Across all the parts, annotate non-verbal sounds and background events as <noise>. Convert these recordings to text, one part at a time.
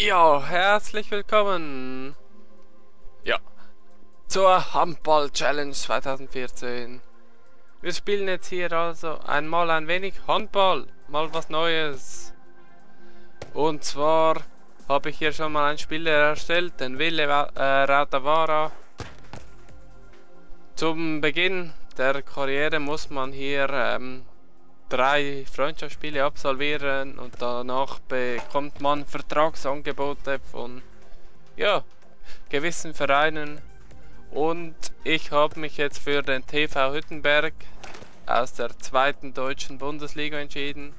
Ja, herzlich willkommen. Ja, zur Handball Challenge 2014. Wir spielen jetzt hier also einmal ein wenig Handball, mal was Neues. Und zwar habe ich hier schon mal einen Spieler erstellt, den Wille äh, Rautavara. Zum Beginn der Karriere muss man hier ähm, drei Freundschaftsspiele absolvieren und danach bekommt man Vertragsangebote von ja, gewissen Vereinen und ich habe mich jetzt für den TV Hüttenberg aus der zweiten deutschen Bundesliga entschieden.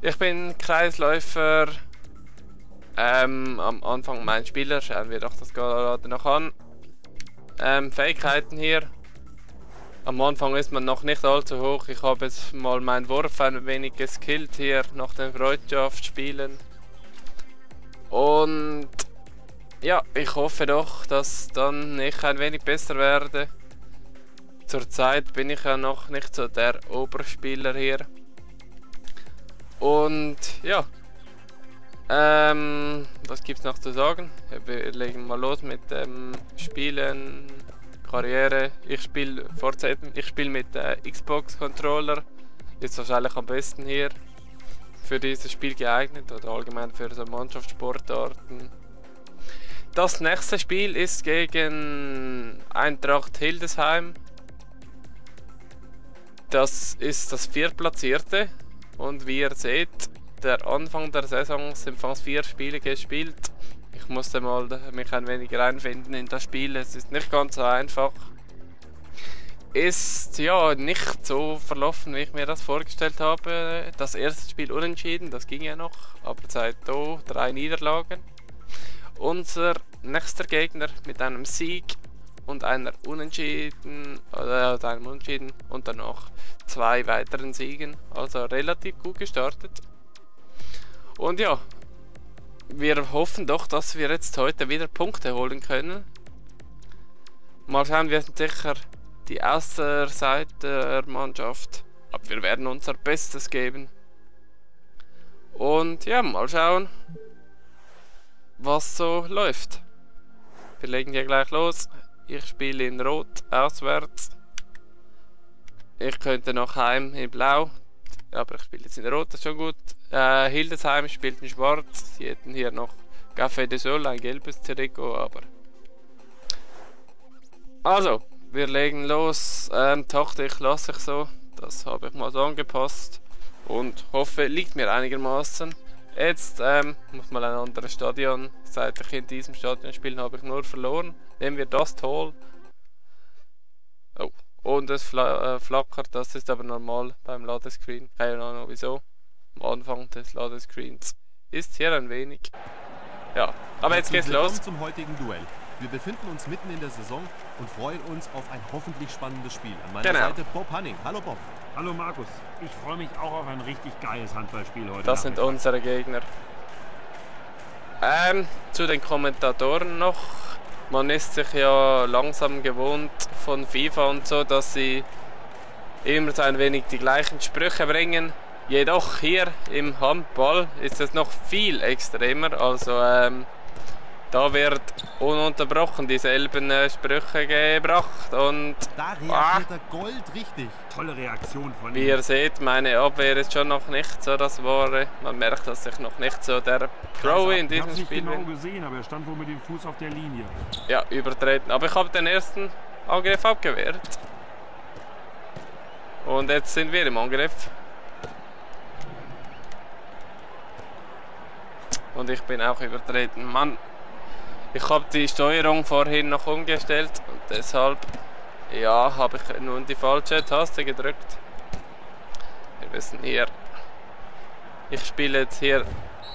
Ich bin Kreisläufer. Ähm, am Anfang mein Spieler, schauen wir doch das gerade noch an. Ähm, Fähigkeiten hier. Am Anfang ist man noch nicht allzu hoch. Ich habe jetzt mal meinen Wurf ein wenig geskillt hier nach den Freundschaftsspielen. Und ja, ich hoffe doch, dass dann ich ein wenig besser werde. Zurzeit bin ich ja noch nicht so der Oberspieler hier. Und ja, ähm, was gibt's noch zu sagen? Wir legen mal los mit dem Spielen. Karriere. Ich spiele. Ich spiele mit äh, Xbox Controller. Ist wahrscheinlich am besten hier für dieses Spiel geeignet oder allgemein für so Mannschaftssportarten. Das nächste Spiel ist gegen Eintracht Hildesheim. Das ist das viertplatzierte und wie ihr seht, der Anfang der Saison sind fast vier Spiele gespielt. Ich musste mal mich ein wenig reinfinden in das Spiel. Es ist nicht ganz so einfach. Ist ja nicht so verlaufen, wie ich mir das vorgestellt habe. Das erste Spiel unentschieden, das ging ja noch, aber seit da drei Niederlagen. Unser nächster Gegner mit einem Sieg und einer Unentschieden oder einem Unentschieden und danach zwei weiteren Siegen. Also relativ gut gestartet. Und ja, wir hoffen doch, dass wir jetzt heute wieder Punkte holen können. Mal schauen, wir sind sicher die Außerseite der Mannschaft. Aber wir werden unser Bestes geben. Und ja, mal schauen, was so läuft. Wir legen hier gleich los. Ich spiele in Rot auswärts. Ich könnte noch heim in Blau. Aber ich spiele jetzt in Rot, das ist schon gut. Äh, Hildesheim spielt in Schwarz. Sie hätten hier noch Café de Sol, ein gelbes Trikot, aber... Also, wir legen los. Ähm, ich lasse ich so. Das habe ich mal so angepasst. Und hoffe, liegt mir einigermaßen. Jetzt ähm, muss mal ein anderes Stadion. Seit ich in diesem Stadion spiele, habe ich nur verloren. Nehmen wir das Tor. Oh, und es fla äh, flackert. Das ist aber normal beim Ladescreen. Keine Ahnung wieso. Am Anfang des Ladescreens ist hier ein wenig. Ja, aber jetzt geht's los. zum heutigen Duell. Wir befinden uns mitten in der Saison und freuen uns auf ein hoffentlich spannendes Spiel. An meiner genau. Seite Bob Hanning. Hallo Bob. Hallo Markus. Ich freue mich auch auf ein richtig geiles Handballspiel heute. Das sind unsere Gegner. Ähm, zu den Kommentatoren noch. Man ist sich ja langsam gewohnt von FIFA und so, dass sie immer so ein wenig die gleichen Sprüche bringen. Jedoch hier im Handball ist es noch viel extremer. Also ähm, da wird ununterbrochen dieselben äh, Sprüche gebracht und... Da reagiert ah, Gold richtig. Tolle Reaktion von ihm. Wie ihr seht, meine Abwehr ist schon noch nicht so das Wahre. Man merkt, dass ich noch nicht so der Pro in diesem ich Spiel bin. Ich habe genau gesehen, aber er stand wohl mit dem Fuß auf der Linie. Ja, übertreten. Aber ich habe den ersten Angriff abgewehrt. Und jetzt sind wir im Angriff. Und ich bin auch übertreten. Mann, ich habe die Steuerung vorhin noch umgestellt und deshalb ja, habe ich nun die falsche Taste gedrückt. Wir wissen hier, ich spiele jetzt hier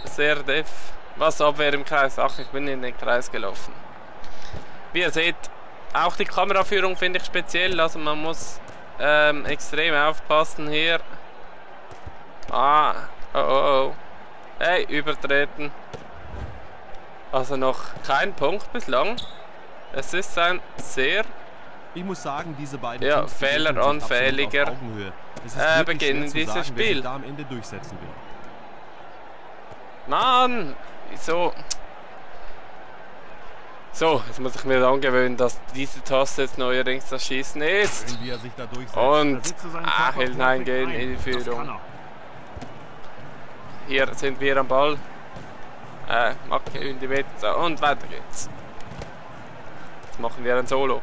sehr def. Was Abwehr im Kreis? Ach, ich bin in den Kreis gelaufen. Wie ihr seht, auch die Kameraführung finde ich speziell, also man muss ähm, extrem aufpassen hier. Ah, oh oh oh. Hey, übertreten. Also noch kein Punkt bislang. Es ist ein sehr ich muss sagen, diese beiden ja, fehleranfälliger äh, Beginn dieses Spiel. da am Ende durchsetzen will. Mann! Wieso? So, jetzt muss ich mir angewöhnen, dass diese Taste jetzt neuerdings das Schießen ist. Und ah, hineingehen in die Führung. Hier sind wir am Ball. Äh, Macke in die Mitte und weiter geht's. Jetzt machen wir ein Solo.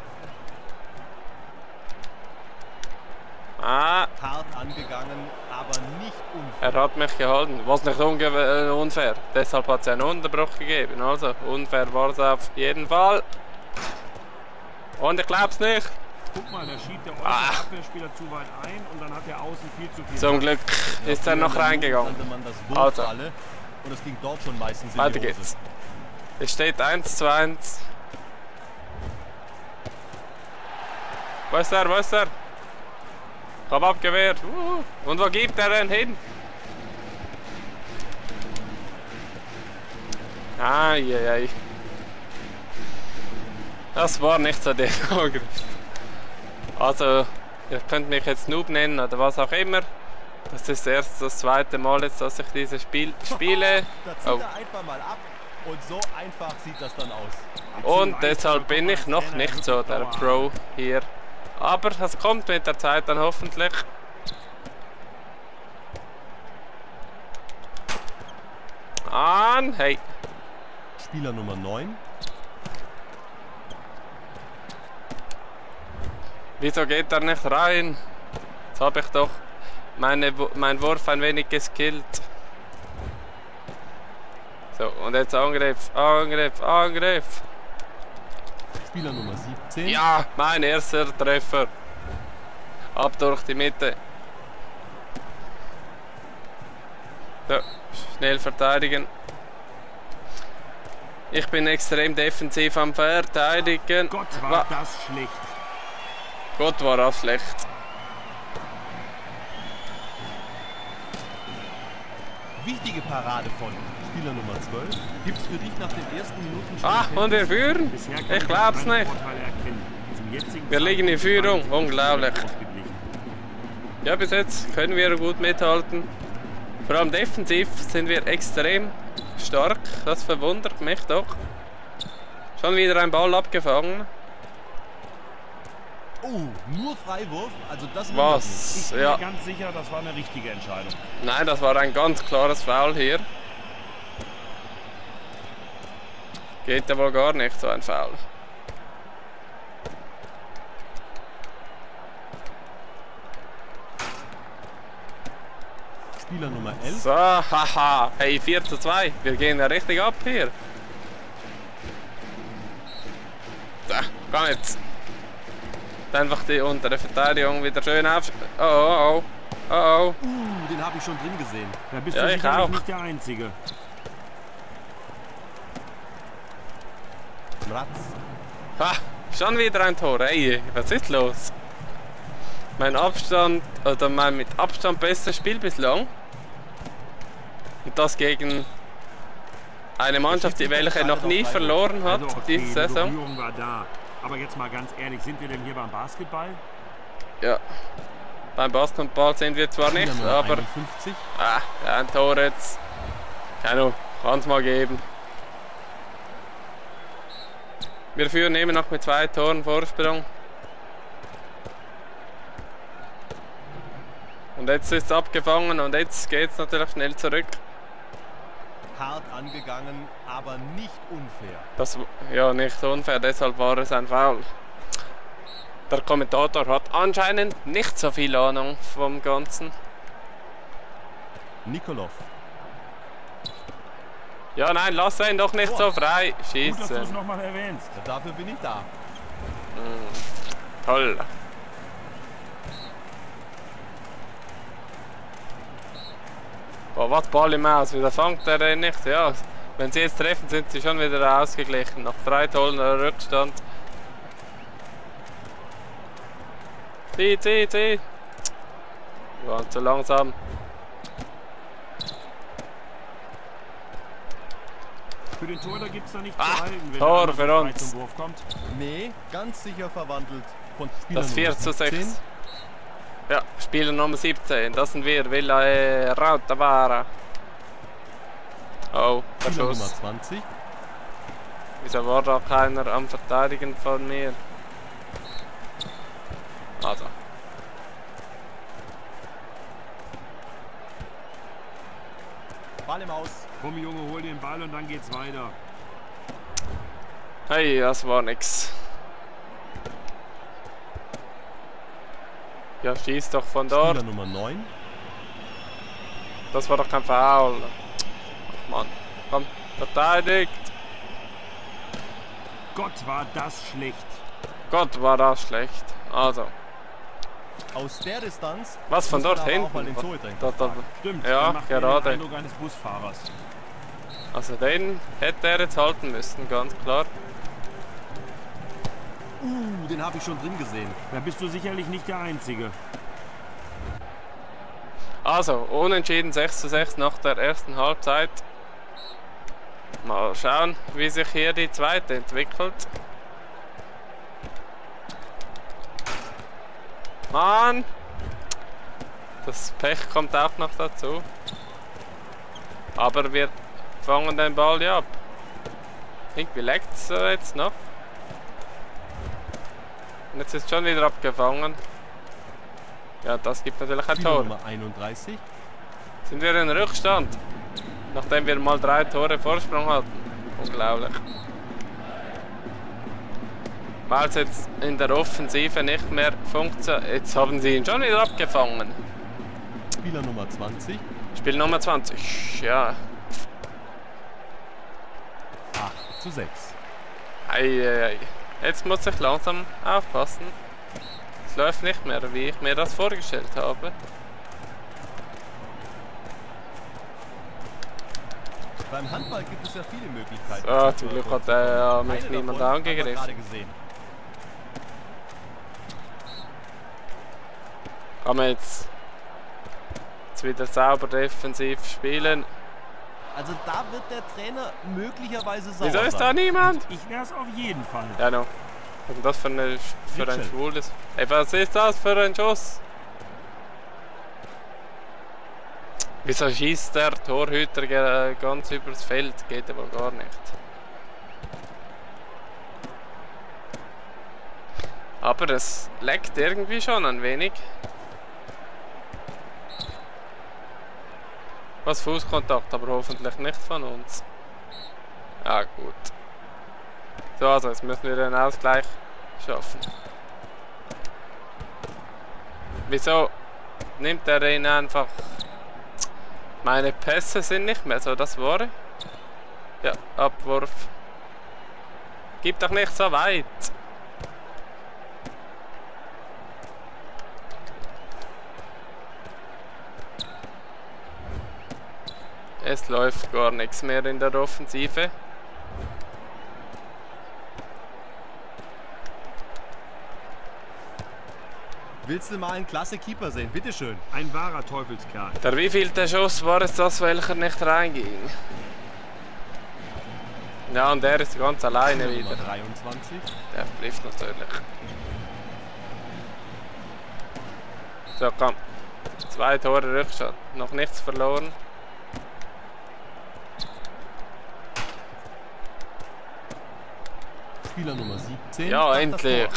Ah. Hart angegangen, aber nicht unfair. Er hat mich gehalten, was nicht äh, unfair. Deshalb hat es einen Unterbruch gegeben. Also unfair war es auf jeden Fall. Und ich glaub's nicht. Guck mal, da schiebt der ah. Abwehrspieler zu weit ein und dann hat der Außen viel zu viel. Zum Glück ist er noch reingegangen. Also. Und es ging dort schon meistens Weiter geht's. Es steht 1 zu 1. Wo ist er? Wo ist er? Hab abgewehrt. Und wo gibt er denn hin? Eieiei. Das war nicht so <laughs> der Angriff. Also, ihr könnt mich jetzt Noob nennen oder was auch immer. Das ist erst das zweite Mal jetzt, dass ich dieses Spiel <laughs> spiele. oh. er einfach mal ab und so einfach sieht das dann aus. Und deshalb bin ich noch nicht so der Pro hier. Aber das kommt mit der Zeit dann hoffentlich. An, hey. Spieler Nummer 9. Wieso geht er nicht rein? Jetzt habe ich doch meine, mein Wurf ein wenig geskillt. So, und jetzt Angriff, Angriff, Angriff. Spieler Nummer 17. Ja, mein erster Treffer. Ab durch die Mitte. So, schnell verteidigen. Ich bin extrem defensiv am Verteidigen. Gott, war Wa das schlecht. Gott, war das schlecht. Wichtige Parade von Spieler Nummer 12. Gibt es für dich nach den ersten Minuten schon Ach, und wir führen? Ich glaub's nicht. Wir liegen in Führung. Unglaublich. Ja, bis jetzt können wir gut mithalten. Vor allem defensiv sind wir extrem stark. Das verwundert mich doch. Schon wieder ein Ball abgefangen. Oh, nur Freiwurf? Also das Was? Ich bin ja. mir ganz sicher, das war eine richtige Entscheidung. Nein, das war ein ganz klares Foul hier. Geht ja wohl gar nicht, so ein Foul. Spieler Nummer 11. So, haha. Hey, 4 zu 2. Wir gehen ja richtig ab hier. So, komm jetzt. Einfach die untere Verteidigung wieder schön auf. Oh, oh, oh. Oh, oh. Uh, den habe ich schon drin gesehen. Da bist ja, du sicherlich nicht der Einzige. Ratz. Ha, schon wieder ein Tor. Ey, was ist los? Mein Abstand, oder mein mit Abstand bestes Spiel bislang. Und das gegen eine Mannschaft, die welche noch nie verloren hat also okay, diese Saison. Aber jetzt mal ganz ehrlich, sind wir denn hier beim Basketball? Ja. Beim Basketball sind wir zwar nicht, aber... 51. Ah, ein Tor jetzt. Keine Ahnung, kann es mal geben. Wir führen immer noch mit zwei Toren Vorsprung. Und jetzt ist es abgefangen und jetzt geht es natürlich schnell zurück. Hart angegangen, aber nicht unfair. Das, ja, nicht unfair, deshalb war es ein Foul. Der Kommentator hat anscheinend nicht so viel Ahnung vom Ganzen. Nikolov. Ja, nein, lass ihn doch nicht oh. so frei schießen. Gut, dass du es nochmal erwähnst. Ja, dafür bin ich da. Mm, toll. Boah, was Ball im Aus, wieder fangt er den nicht. Ja, wenn sie jetzt treffen, sind sie schon wieder ausgeglichen. Nach drei tollen Rückstand. Zieh, zieh, zieh. Wir waren zu langsam. Für den Tor, da gibt es da nicht ah, zu halten, wenn Tor für uns. Zum Wurf kommt. Nee, ganz sicher verwandelt von Spieler Das 4 zu 6. Ja, Spieler Nummer 17, das sind wir, Villa e Rautavara. Oh, der Spieler Schuss. Nummer 20. Wieso war da keiner am Verteidigen von mir? Also. Ball im Aus. Komm Junge, hol den Ball und dann geht's weiter. Hey, das war nix. Ja, schieß doch von dort. Spieler Nummer 9. Das war doch kein Foul. Ach Mann. Komm, verteidigt. Gott, war das schlecht. Gott, war das schlecht. Also, Aus der Distanz. was von dort hinten? Da, da, Stimmt, Ja, gerade. also den hätte er jetzt halten müssen, ganz klar. Den habe ich schon drin gesehen. Da bist du sicherlich nicht der Einzige. Also, unentschieden 6 zu 6 nach der ersten Halbzeit. Mal schauen, wie sich hier die zweite entwickelt. Mann! Das Pech kommt auch noch dazu. Aber wir fangen den Ball ja ab. Irgendwie leckt es jetzt noch. Und jetzt ist schon wieder abgefangen. Ja, das gibt natürlich ein Tor. Nummer 31. Sind wir in Rückstand? Nachdem wir mal drei Tore Vorsprung hatten. Unglaublich. Weil es jetzt in der Offensive nicht mehr funktioniert. Jetzt haben sie ihn schon wieder abgefangen. Spieler Nummer 20. Spiel Nummer 20. Ja. 8 zu 6. Eieiei. Jetzt muss ich langsam aufpassen. Es läuft nicht mehr, wie ich mir das vorgestellt habe. Beim Handball gibt es ja viele Möglichkeiten. So, zum Glück hat äh, mich niemand angegriffen. Kann man jetzt, jetzt wieder sauber defensiv spielen. Also da wird der Trainer möglicherweise sauer Wieso ist da niemand? Ich wär's auf jeden Fall. Ja, no. Was ist das für, eine, für ein schwules? Ey, was ist das für ein Schuss? Wieso schießt der Torhüter ganz übers Feld? Geht aber gar nicht. Aber es leckt irgendwie schon ein wenig. Was Fußkontakt, aber hoffentlich nicht von uns. Ja gut. So, also jetzt müssen wir den Ausgleich schaffen. Wieso nimmt er ihn einfach? Meine Pässe sind nicht mehr so das Wahre. Ja, Abwurf. Gib doch nicht so weit. Es läuft gar nichts mehr in der Offensive. Willst du mal einen klasse Keeper sehen? Bitteschön. Ein wahrer Teufelskerl. Der wievielte Schuss war es das, welcher nicht reinging? Ja, und er ist ganz alleine Nummer wieder. 23. Der trifft natürlich. So, komm. Zwei Tore Rückstand. Noch nichts verloren. Spieler Nummer 17. Ja, endlich.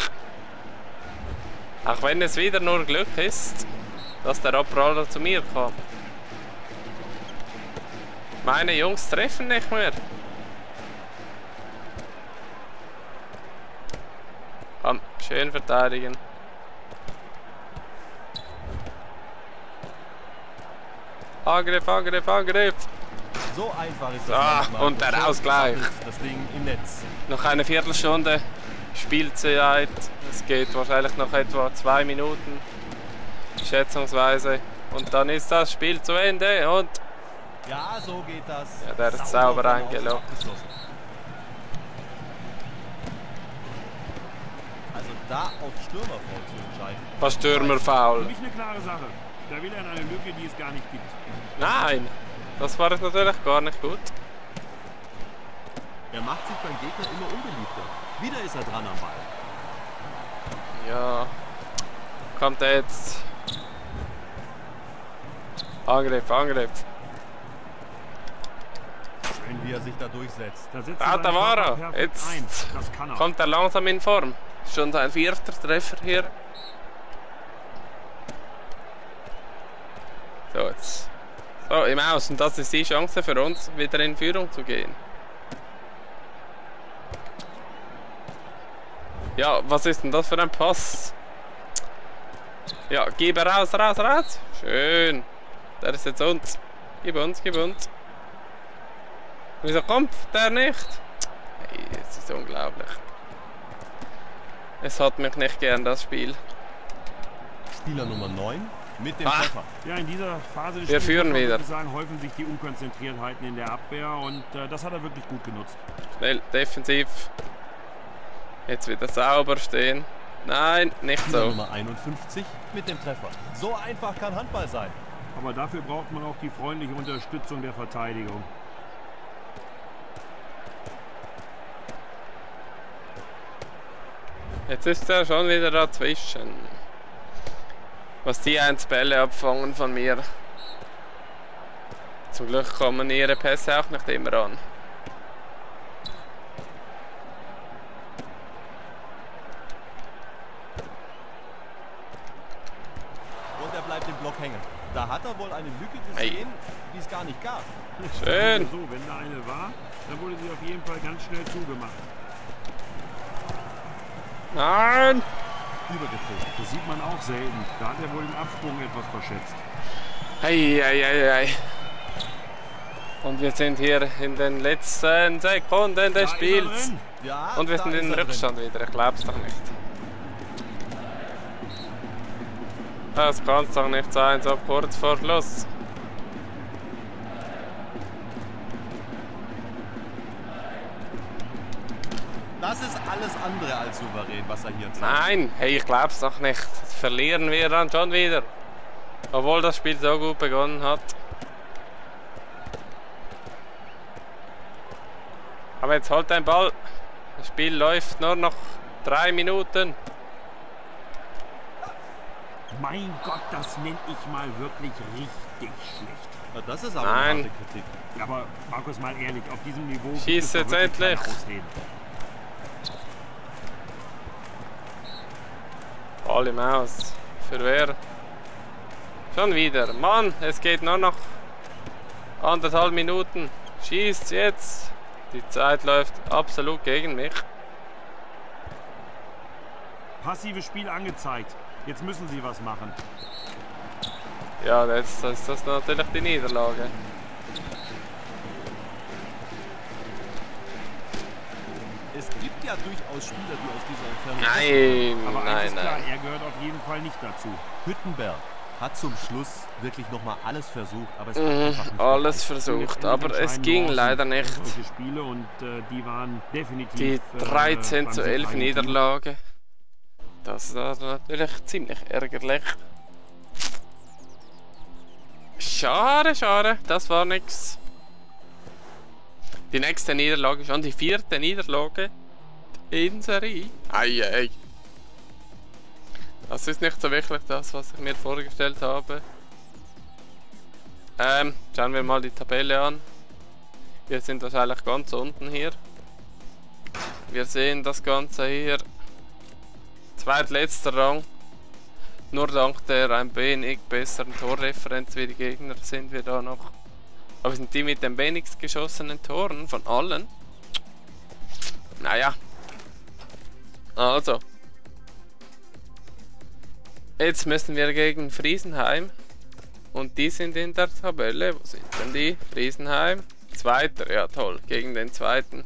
Auch wenn es wieder nur Glück ist, dass der Abpraller zu mir kam. Meine Jungs treffen nicht mehr. Komm, schön verteidigen. Angriff, Angriff, Angriff. So einfach ist das. Ah, manchmal. und der Ausgleich. Das Ding im Netz. Noch eine Viertelstunde Spielzeit. Es geht wahrscheinlich noch etwa zwei Minuten. Schätzungsweise. Und dann ist das Spiel zu Ende und Ja, so geht das. Ja, der ist sauber eingeloggt. Also da auf Stürmerfrau zu entscheiden. was Stürmer Für mich eine klare Sache. Da will er in eine Lücke, die es gar nicht gibt. Nein, das war es natürlich gar nicht gut. Er macht sich beim Gegner immer unbeliebter. Wieder ist er dran am Ball. Ja, kommt er jetzt. Angriff, Angriff. wie er sich da durchsetzt. Da ah, da war er. Jetzt er. kommt er langsam in Form. Schon sein vierter Treffer hier. So, jetzt. So, im Aus. Und das ist die Chance für uns, wieder in Führung zu gehen. Ja, was ist denn das für ein Pass? Ja, gib raus, raus, raus. Schön. Der ist jetzt uns. Gib uns, gib uns. Wieso kommt der nicht? Hey, es ist unglaublich. Es hat mich nicht gern, das Spiel. Spieler Nummer 9 mit dem ah. Treffer. Ja, in dieser Phase des Wir Spiels führen wieder. Sagen, häufen sich die Unkonzentriertheiten in der Abwehr und äh, das hat er wirklich gut genutzt. Schnell, defensiv. Jetzt wieder sauber stehen. Nein, nicht so. Nummer 51 mit dem Treffer. So einfach kann Handball sein. Aber dafür braucht man auch die freundliche Unterstützung der Verteidigung. Jetzt ist er schon wieder dazwischen. Was die eins Bälle abfangen von mir. Zum Glück kommen ihre Pässe auch nicht immer an. hängen. Da hat er wohl eine Lücke gesehen, die es gar nicht gab. Schön. So, wenn da eine war, dann wurde sie auf jeden Fall ganz schnell zugemacht. Nein! Übergezogen. Das sieht man auch selten. Da hat er wohl den Absprung etwas verschätzt. Eieiei. Und wir sind hier in den letzten Sekunden des Spiels. Ja, Und wir sind in den Rückstand drin. wieder. Ich glaub's doch nicht. Das kann es doch nicht sein, so kurz vor Schluss. Das ist alles andere als souverän, was er hier zeigt. Nein, hey, ich glaub's doch nicht. Das verlieren wir dann schon wieder. Obwohl das Spiel so gut begonnen hat. Aber jetzt holt ein Ball. Das Spiel läuft nur noch drei Minuten. Mein Gott, das nenne ich mal wirklich richtig schlecht. Ja, das ist aber Nein. eine Kritik. Aber Markus, mal ehrlich, auf diesem Niveau Schieß jetzt endlich. Ball im Aus. Für wer? Schon wieder. Mann, es geht nur noch anderthalb Minuten. Schießt jetzt. Die Zeit läuft absolut gegen mich. Passives Spiel angezeigt. Jetzt müssen sie was machen. Ja, jetzt ist das natürlich die Niederlage. Es gibt ja durchaus Spieler, die aus dieser Entfernung... Nein, Aber nein, klar, nein. er gehört auf jeden Fall nicht dazu. Hüttenberg hat zum Schluss wirklich nochmal alles versucht, aber es mhm, alles versucht, aber es ging leider nicht. Spiele und äh, die waren definitiv die 13 äh, zu 11 Niederlage. Das ist natürlich ziemlich ärgerlich. Schade, schade, das war nix. Die nächste Niederlage, schon die vierte Niederlage in Serie. Eieiei. Das ist nicht so wirklich das, was ich mir vorgestellt habe. Ähm, schauen wir mal die Tabelle an. Wir sind wahrscheinlich ganz unten hier. Wir sehen das Ganze hier zweitletzter Rang. Nur dank der ein wenig besseren Torreferenz wie die Gegner sind wir da noch. Aber sind die mit den wenigst geschossenen Toren von allen. Naja. Also. Jetzt müssen wir gegen Friesenheim. Und die sind in der Tabelle. Wo sind denn die? Friesenheim. Zweiter, ja toll. Gegen den zweiten.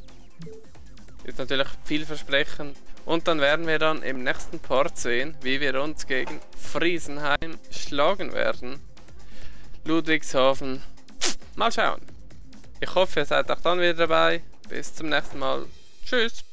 Ist natürlich vielversprechend. Und dann werden wir dann im nächsten Part sehen, wie wir uns gegen Friesenheim schlagen werden. Ludwigshafen. Mal schauen. Ich hoffe, ihr seid auch dann wieder dabei. Bis zum nächsten Mal. Tschüss.